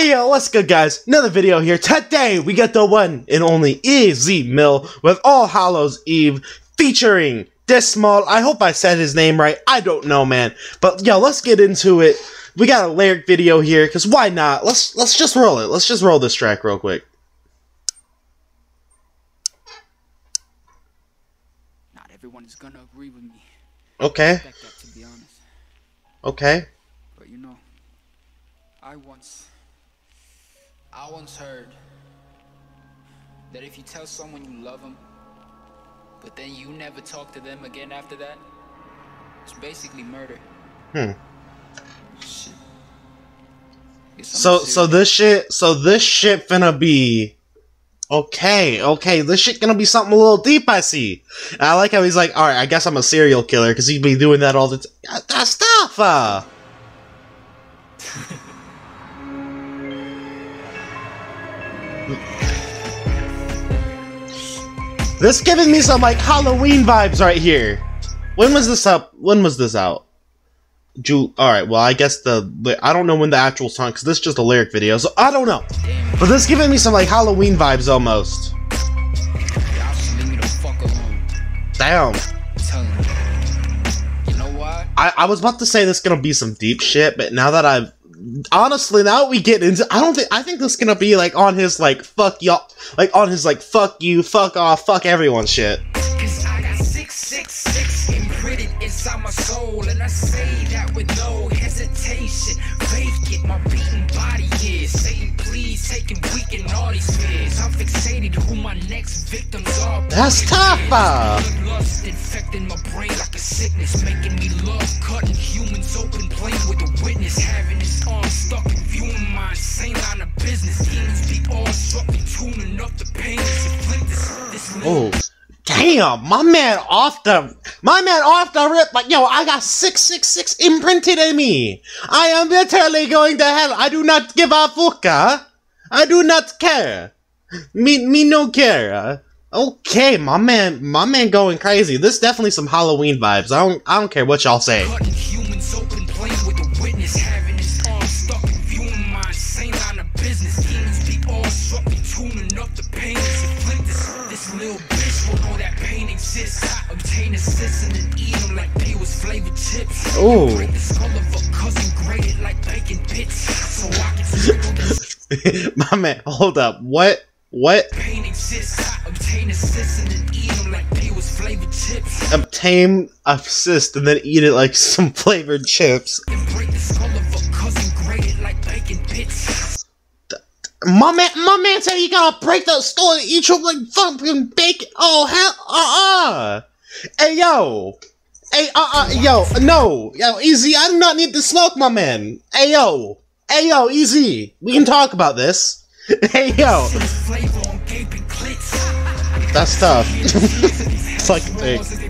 Hey yo, what's good guys? Another video here. Today we get the one and only Ez Mil with All Hallows Eve featuring this Di$mal. I hope I said his name right. I don't know, man. But yo, let's get into it. We got a lyric video here, cause why not? Let's let's just roll it. Let's just roll this track real quick. Not everyone is gonna agree with me. Okay. That to be. Okay. But you know, I once I once heard that if you tell someone you love them, but then you never talk to them again after that, it's basically murder. Hmm. Shit. So so this shit so this shit finna be Okay, okay, this shit gonna be something a little deep, I see. And I like how he's like, alright, I guess I'm a serial killer, because he'd be doing that all the time. That's stuff, uh. this giving me some, like, Halloween vibes right here. When was this up? When was this out? Ju- Alright, well, I guess the. I don't know when the actual song, because this is just a lyric video, so I don't know. But this giving me some, like, Halloween vibes almost. y'all should leave me the fuck alone. Damn. I'm telling you. You know why? I, I was about to say this is gonna be some deep shit, but now that I've honestly now we get into I don't think I think this is gonna be like on his like fuck y'all like on his like fuck you, fuck off, fuck everyone shit. Cause I got 666 imprinted inside my soul, and I say that with no hesitation. Faith get my beating body is. Saying please, taking weaken all these fears. I'm fixated who my next victims are. That's tough, uh. Lust infecting my brain like a sickness, making me love cutting humans open, playing with a witness, having his arm stuck in viewing my insane line of business. Demons be all struck me, tuning up the pain to this. this Oh damn, my man off the my man off the rip like yo, I got six six six imprinted in me. I am literally going to hell. I do not give a fuck. I do not care. Me me no care. Okay, my man, my man going crazy. This definitely some Halloween vibes. I don't, I don't care what y'all say. Eat them like they was flavored chips. Obtain assist and then eat it like some flavored chips. My man, my man said he gotta break the skull and eat you like fucking bacon. Oh hell, uh uh. Hey yo, hey uh uh yo, no, yo easy. I do not need to smoke, my man. Hey yo, hey yo, easy. We can talk about this. Hey yo, Flavor on gaping clits. that's tough. Fucking thing.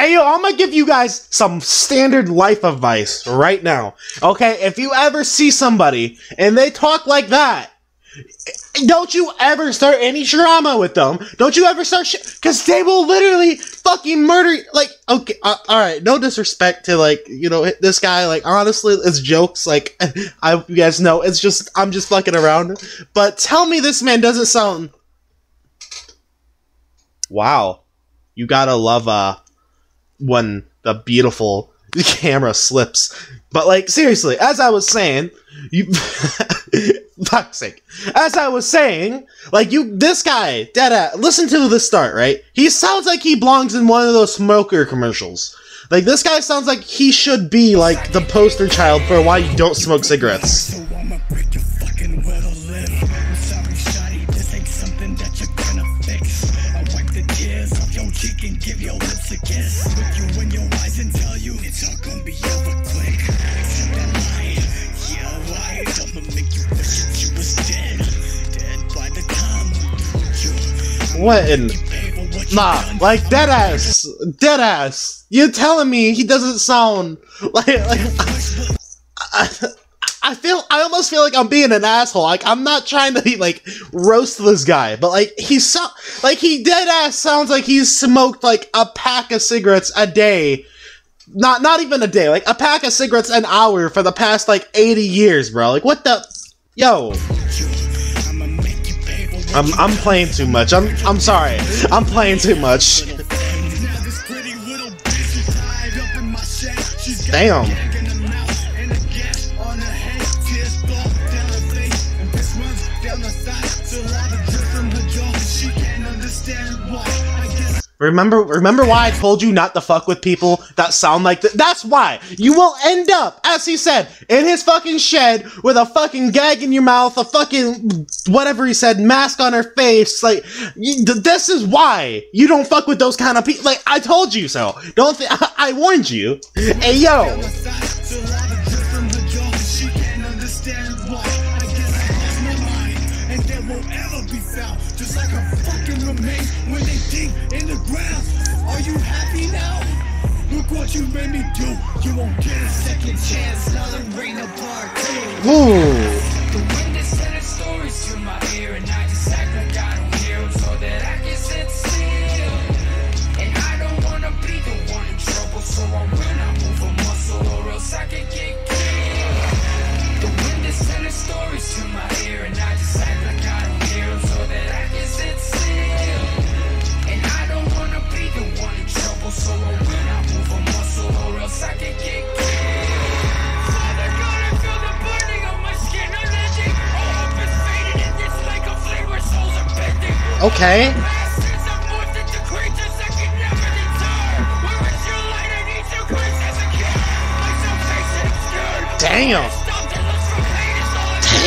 Hey yo, I'm gonna give you guys some standard life advice right now. Okay, if you ever see somebody and they talk like that, don't you ever start any drama with them. Don't you ever start shit, because they will literally fucking murder. you. Like, okay, uh, all right, no disrespect to like you know this guy. Like, honestly, it's jokes. Like, I you guys know it's just I'm just fucking around. But tell me this man doesn't sound. Wow, you gotta love uh when the beautiful camera slips. But like seriously, as I was saying, you sake. As I was saying, like you, this guy, dead listen to the start, right? He sounds like he belongs in one of those smoker commercials. Like this guy sounds like he should be like the poster child for why you don't smoke cigarettes. You Nah, like dead ass, dead ass. You're telling me he doesn't sound like like I, feel I almost feel like I'm being an asshole. Like I'm not trying to like roast this guy, but like he's so like he dead ass sounds like he's smoked like a pack of cigarettes a day. Not not even a day, like a pack of cigarettes an hour for the past like 80 years, bro. Like what the yo. I'm I'm playing too much. I'm I'm sorry. I'm playing too much. Now Remember, remember why I told you not to fuck with people that sound like th- That's why you will end up, as he said, in his fucking shed with a fucking gag in your mouth, a fucking whatever he said, mask on her face. Like, you, th- this is why you don't fuck with those kind of people. Like, I told you so. Don't. Th- I warned you. Hey yo. What you made me do. You won't get a second chance. Now the rain apart. Ooh. Realize I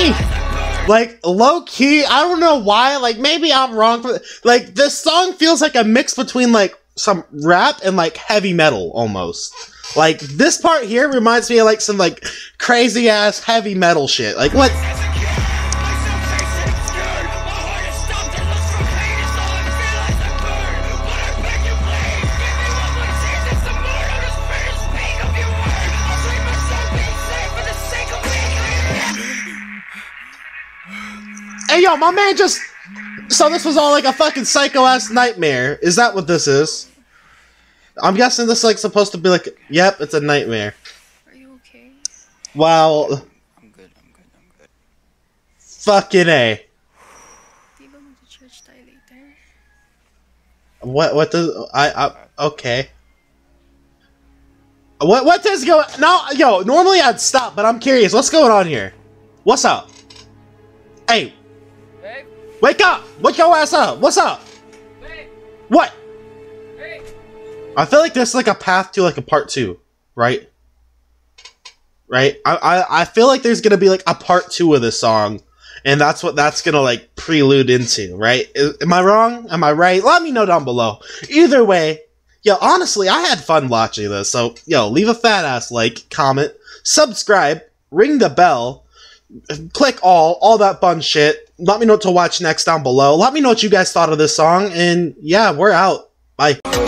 burn. like low key i don't know why like maybe i'm wrong for like this song feels like a mix between like some rap and like heavy metal almost. Like this part here reminds me of like some like crazy ass heavy metal shit. Like what yo my man just so this was all like a fucking psycho ass nightmare is that what this is i'm guessing this is like supposed to be like yep it's a nightmare Are you okay? wow I'm good, I'm good, I'm good. fucking a Di ba mag-church tayo later? What what does I, I okay. What what does go no yo, normally I'd stop, but I'm curious. What's going on here? What's up? Hey, Babe, wake up! Wake your ass up! What's up? babe, What? hey. I feel like there's like a path to like a part two, right? Right? I, I I feel like there's gonna be like a part two of this song, and that's what that's gonna like prelude into, right? Am I wrong? Am I right? Let me know down below. Either way, yo, honestly, I had fun watching this. So, yo, leave a fat ass like, comment, subscribe, ring the bell, click all, all that fun shit. Let me know what to watch next down below. Let me know what you guys thought of this song, and yeah, we're out. Bye.